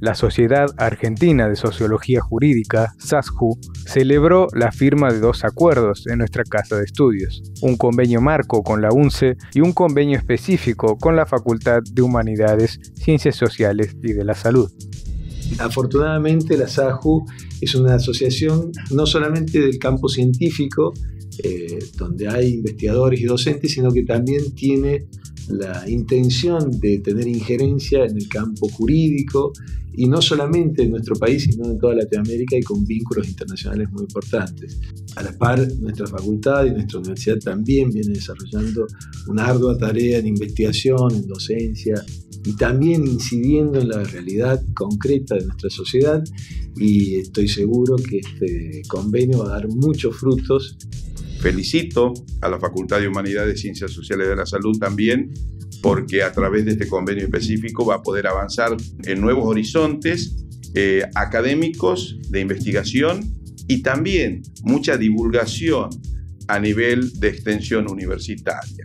La Sociedad Argentina de Sociología Jurídica, SASJU, celebró la firma de dos acuerdos en nuestra casa de estudios, un convenio marco con la UNCE y un convenio específico con la Facultad de Humanidades, Ciencias Sociales y de la Salud. Afortunadamente la SAJU es una asociación no solamente del campo científico, eh, donde hay investigadores y docentes, sino que también tiene la intención de tener injerencia en el campo jurídico y no solamente en nuestro país, sino en toda Latinoamérica y con vínculos internacionales muy importantes. A la par, nuestra facultad y nuestra universidad también viene desarrollando una ardua tarea en investigación, en docencia y también incidiendo en la realidad concreta de nuestra sociedad y estoy seguro que este convenio va a dar muchos frutos. Felicito a la Facultad de Humanidades y Ciencias Sociales de la Salud también, porque a través de este convenio específico va a poder avanzar en nuevos horizontes eh, académicos de investigación y también mucha divulgación a nivel de extensión universitaria.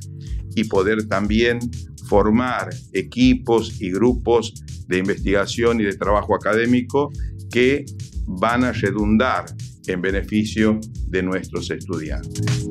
Y poder también formar equipos y grupos de investigación y de trabajo académico que van a redundar en beneficio de nuestros estudiantes.